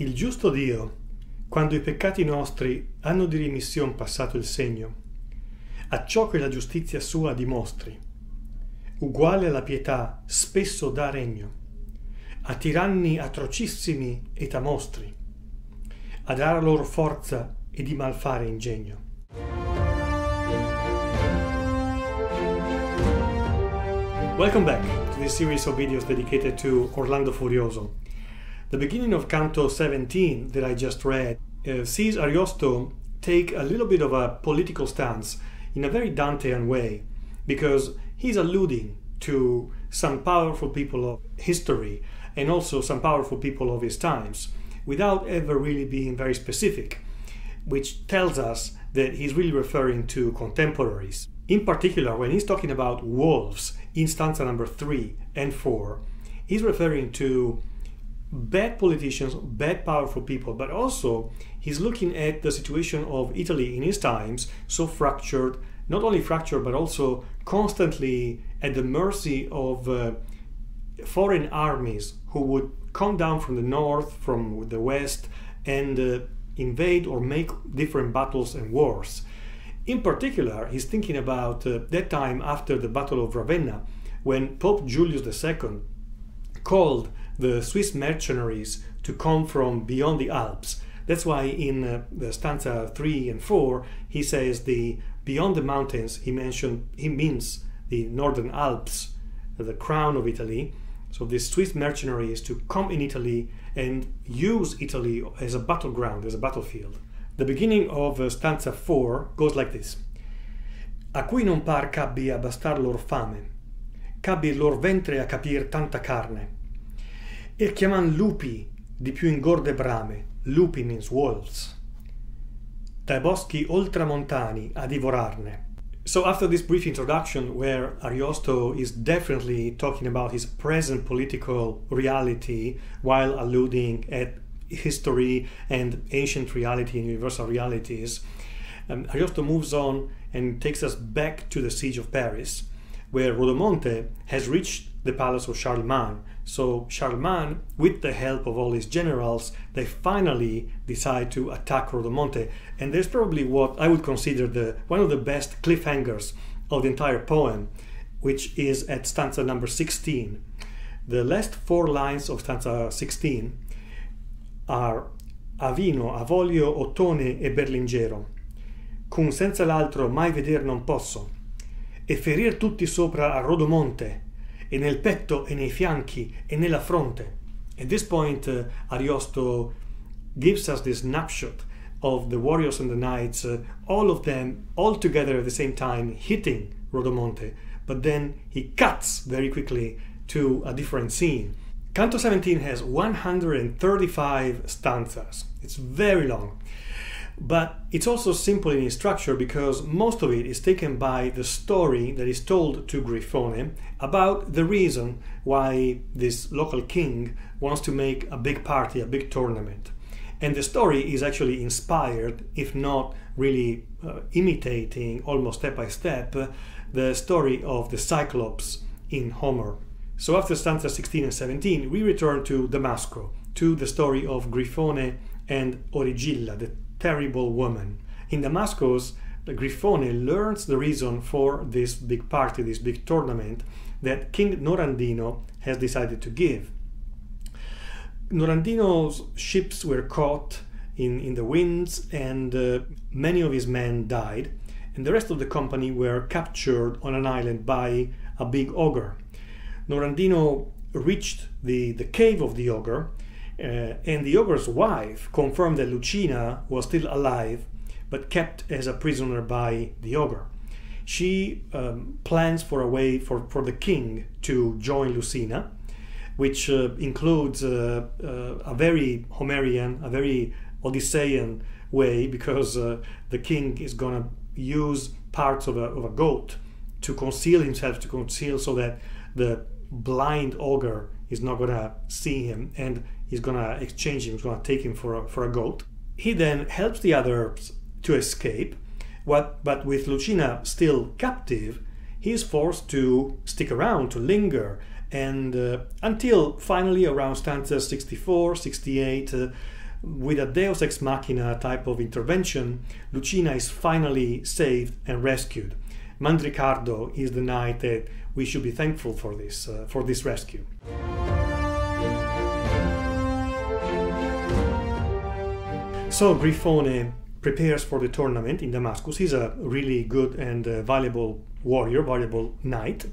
Il giusto Dio, quando i peccati nostri hanno di rimission passato il segno, a ciò che la giustizia sua dimostri, uguale alla pietà spesso dà regno, a tiranni atrocissimi et a mostri, a dar loro forza e di malfare ingegno. Welcome back to this series of videos dedicated to Orlando Furioso. The beginning of Canto 17 that I just read uh, sees Ariosto take a little bit of a political stance in a very Dantean way because he's alluding to some powerful people of history and also some powerful people of his times without ever really being very specific, which tells us that he's really referring to contemporaries. In particular, when he's talking about wolves in stanza number three and four, he's referring to bad politicians, bad powerful people, but also he's looking at the situation of Italy in his times, so fractured, not only fractured, but also constantly at the mercy of uh, foreign armies who would come down from the north, from the west, and uh, invade or make different battles and wars. In particular, he's thinking about uh, that time after the Battle of Ravenna, when Pope Julius II called the Swiss mercenaries to come from beyond the Alps. That's why in uh, the stanza 3 and 4 he says the beyond the mountains he mentioned he means the northern Alps, the crown of Italy. So the Swiss mercenaries to come in Italy and use Italy as a battleground, as a battlefield. The beginning of uh, stanza 4 goes like this. A cui non par cabbi a bastar lor fame, cabbi lor ventre a capir tanta carne, e chiaman lupi di più ingorde brame, lupi means wolves, dai boschi oltramontani a divorarne. So after this brief introduction where Ariosto is definitely talking about his present political reality while alluding at history and ancient reality and universal realities, um, Ariosto moves on and takes us back to the siege of Paris, where Rodomonte has reached the palace of Charlemagne. So Charlemagne, with the help of all his generals, they finally decide to attack Rodomonte. And there's probably what I would consider the one of the best cliffhangers of the entire poem, which is at stanza number 16. The last four lines of stanza 16 are Avino, Avoglio, Ottone e Berlingero, cum senza l'altro mai veder non posso, e ferir tutti sopra a Rodomonte, e nel petto e nei fianchi e nella fronte. At this point, uh, Ariosto gives us this snapshot of the warriors and the knights, uh, all of them all together at the same time hitting Rodomonte, but then he cuts very quickly to a different scene. Canto 17 has 135 stanzas. It's very long. But it's also simple in structure because most of it is taken by the story that is told to Grifone about the reason why this local king wants to make a big party, a big tournament. And the story is actually inspired, if not really uh, imitating almost step by step, uh, the story of the Cyclops in Homer. So after stanza 16 and 17, we return to Damasco, to the story of Grifone and Origille, the terrible woman. In Damascus, Grifone learns the reason for this big party, this big tournament that King Norandino has decided to give. Norandino's ships were caught in, in the winds, and uh, many of his men died, and the rest of the company were captured on an island by a big ogre. Norandino reached the, the cave of the ogre and the ogre's wife confirmed that Lucina was still alive, but kept as a prisoner by the ogre. She um, plans for a way for, for the king to join Lucina, which uh, includes uh, uh a very Homerian, a very Odyssean way, because uh, the king is going to use parts of a, of a goat to conceal himself, to conceal so that the blind ogre is not going to see him and he's to exchange him, he's to take him for a, for a goat. He then helps the others to escape, what, but with Lucina still captive, he is forced to stick around, to linger, and uh, until finally around stanza 64, 68, uh, with a deus ex machina type of intervention, Lucina is finally saved and rescued. Mandricardo is the knight that we should be thankful for this, uh, for this rescue. So Grifone prepares for the tournament in Damascus. He's a really good and uh, valuable warrior, valuable knight.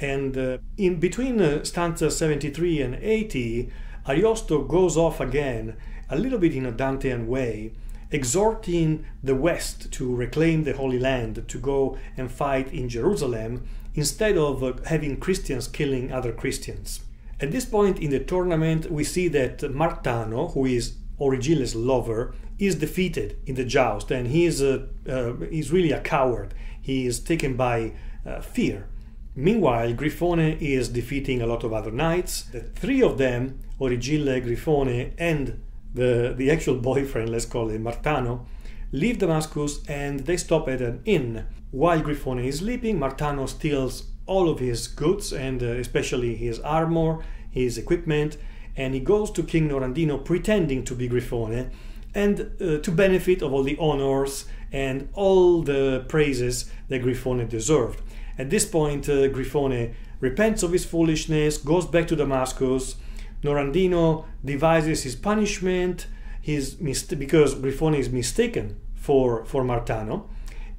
And uh, in between uh, stanza 73 and 80, Ariosto goes off again, a little bit in a Dantean way, exhorting the West to reclaim the Holy Land, to go and fight in Jerusalem, instead of uh, having Christians killing other Christians. At this point in the tournament, we see that Martano, who is Origille's lover, is defeated in the joust, and he is, uh, uh, he's really a coward. He is taken by uh, fear. Meanwhile, Grifone is defeating a lot of other knights. The three of them, Origille, Grifone, and the, the actual boyfriend, let's call him Martano, leave Damascus and they stop at an inn. While Grifone is sleeping, Martano steals all of his goods and uh, especially his armor, his equipment, and he goes to King Norandino pretending to be Grifone and uh, to benefit of all the honors and all the praises that Grifone deserved. At this point, uh, Grifone repents of his foolishness, goes back to Damascus. Norandino devises his punishment his because Grifone is mistaken for, for Martano.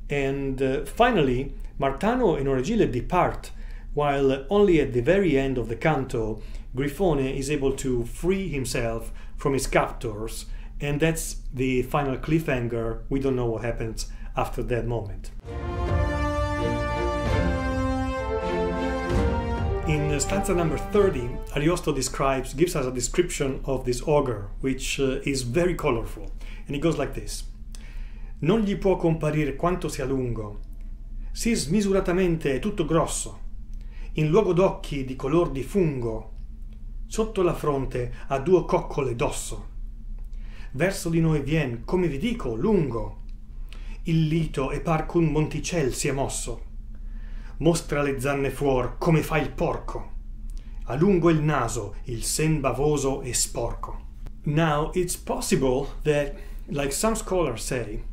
And uh, finally, Martano and Origille depart, while only at the very end of the canto, Grifone is able to free himself from his captors, and that's the final cliffhanger. We don't know what happens after that moment. In stanza number 30, Ariosto describes, gives us a description of this ogre, which uh, is very colorful. And it goes like this. Non gli può comparire quanto sia lungo, sì smisuratamente è tutto grosso, in luogo d'occhi di color di fungo, sotto la fronte ha due coccole d'osso. Verso di noi vien, come vi dico, lungo, il lito e par un monticel sia mosso mostra le zanne fuor come fa il porco. A lungo il naso, il sen bavoso e sporco. Now, it's possible that, like some scholars say,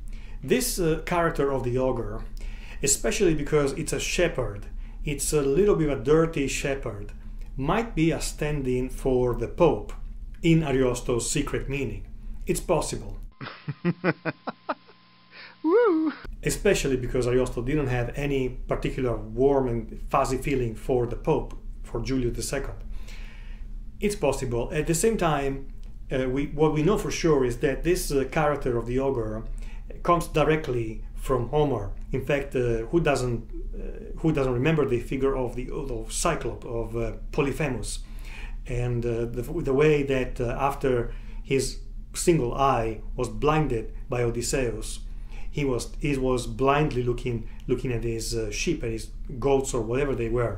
this uh, character of the ogre, especially because it's a shepherd, it's a little bit of a dirty shepherd, might be a stand in for the Pope in Ariosto's secret meaning. It's possible. Woo! Especially because Ariosto didn't have any particular warm and fuzzy feeling for the Pope, for Julius II. It's possible. At the same time, uh, we, what we know for sure is that this uh, character of the ogre comes directly from Homer. In fact, uh, who doesn't uh, who doesn't remember the figure of the of Cyclops of uh, Polyphemus, and uh, the, the way that after his single eye was blinded by Odysseus, he was he was blindly looking looking at his uh, sheep and his goats or whatever they were.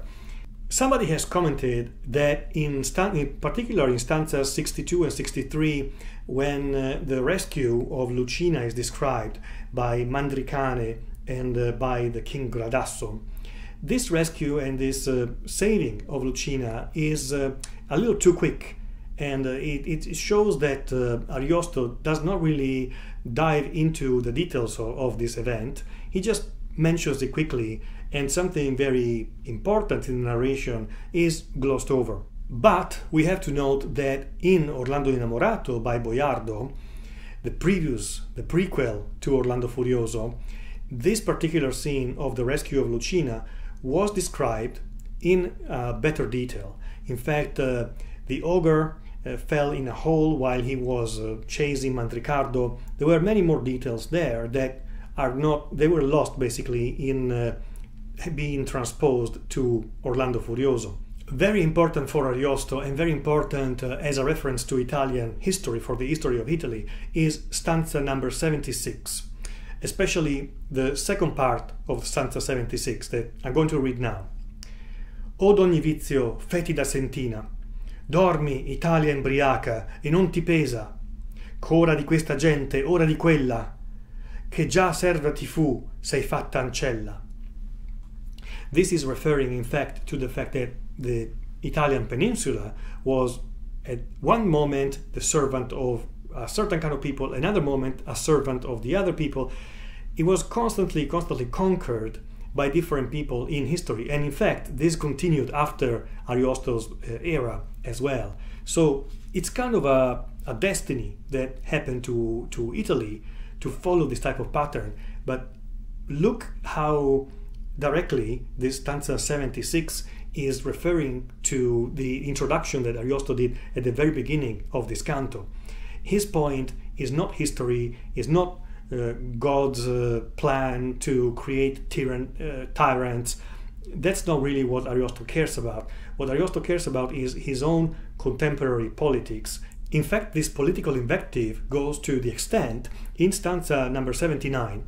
Somebody has commented that in, in particular in stanzas 62 and 63, when uh, the rescue of Lucina is described by Mandricardo and uh, by the king Gradasso, this rescue and this uh, saving of Lucina is uh, a little too quick and uh, it, it shows that uh, Ariosto does not really dive into the details of, of, this event. He just mentions it quickly, and something very important in the narration is glossed over. But we have to note that in Orlando Innamorato by Boiardo, the previous, the prequel to Orlando Furioso, this particular scene of the rescue of Lucina was described in uh, better detail. In fact, uh, the ogre uh, fell in a hole while he was uh, chasing Mandricardo. There were many more details there that are not, they were lost basically in uh, being transposed to Orlando Furioso. Very important for Ariosto and very important uh, as a reference to Italian history, for the history of Italy, is stanza number 76, especially the second part of stanza 76 that I'm going to read now. Od ogni vizio fetida sentina, Dormi, Italia embriaca, e non ti pesa. Ch'ora di questa gente, ora di quella, che già serva ti fu, sei fatta ancella. This is referring, in fact, to the fact that the Italian peninsula was at one moment the servant of a certain kind of people, another moment a servant of the other people. It was constantly, constantly conquered by different people in history. And in fact, this continued after Ariosto's uh, era as well. So it's kind of a, a destiny that happened to, to Italy to follow this type of pattern. But look how directly this stanza 76 is referring to the introduction that Ariosto did at the very beginning of this canto. His point is not history, is not uh, God's uh, plan to create uh, tyrants. That's not really what Ariosto cares about. What Ariosto cares about is his own contemporary politics. In fact, this political invective goes to the extent, in stanza number 79,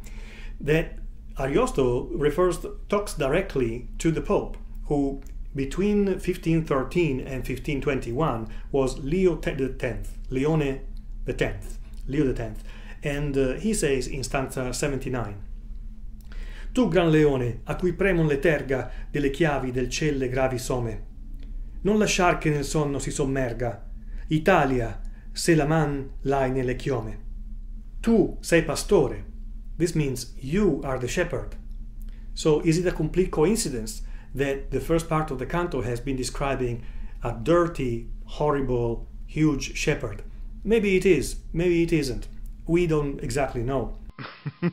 that Ariosto refers talks directly to the Pope, who between 1513 and 1521 was Leo X, Leone X, Leo X, and uh, he says in stanza 79 Tu gran leone, a cui premon le terga delle chiavi del celle gravi some, non lasciar che nel sonno si sommerga, Italia, se la man l'hai nelle chiome. Tu sei pastore. This means you are the shepherd. So is it a complete coincidence that the first part of the canto has been describing a dirty, horrible, huge shepherd? Maybe it is, maybe it isn't. We don't exactly know.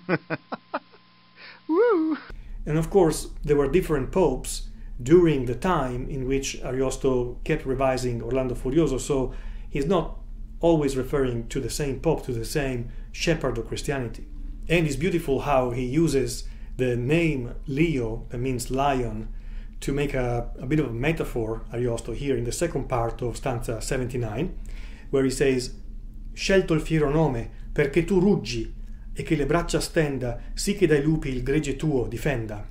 Woo! And of course, there were different popes during the time in which Ariosto kept revising Orlando Furioso, so he's not always referring to the same pope, to the same shepherd of Christianity. And it's beautiful how he uses the name Leo, that means lion, to make a, a bit of a metaphor, Ariosto, here in the second part of stanza 79, where he says, Scelto il fiero nome, perché tu ruggi e che le braccia stenda, sì che dai lupi il gregge tuo difenda.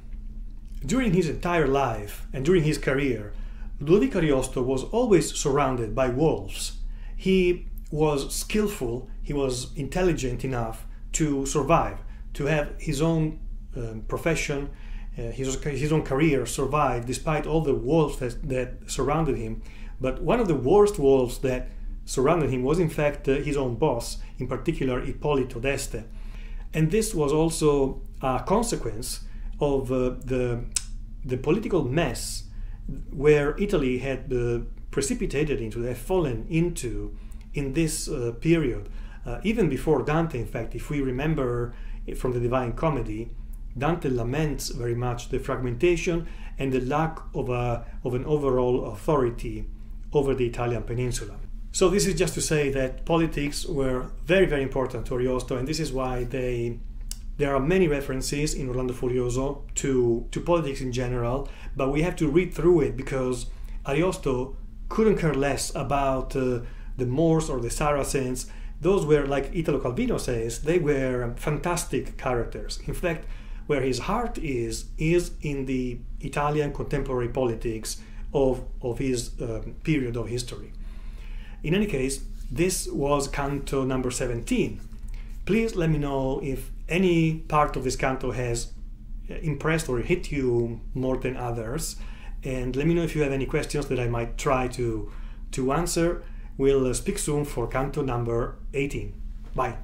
During his entire life and during his career, Ludovico Ariosto was always surrounded by wolves. He was skillful, he was intelligent enough to survive, to have his own um, profession, his, his own career survived despite all the wolves that, that surrounded him. But one of the worst wolves that surrounded him was in fact uh, his own boss, in particular Ippolito d'Este. And this was also a consequence of uh, the, the political mess where Italy had uh, precipitated into, had fallen into in this uh, period. Uh, even before Dante, in fact, if we remember from the Divine Comedy, Dante laments very much the fragmentation and the lack of, a, of an overall authority over the Italian peninsula. So this is just to say that politics were very, very important to Ariosto, and this is why they there are many references in Orlando Furioso to, to politics in general, but we have to read through it because Ariosto couldn't care less about uh, the Moors or the Saracens. Those were, like Italo Calvino says, they were fantastic characters. In fact, where his heart is, is in the Italian contemporary politics of, of his um, period of history. In any case, this was canto number 17. Please let me know if any part of this canto has impressed or hit you more than others. And let me know if you have any questions that I might try to, to answer. We'll uh, speak soon for canto number 18. Bye.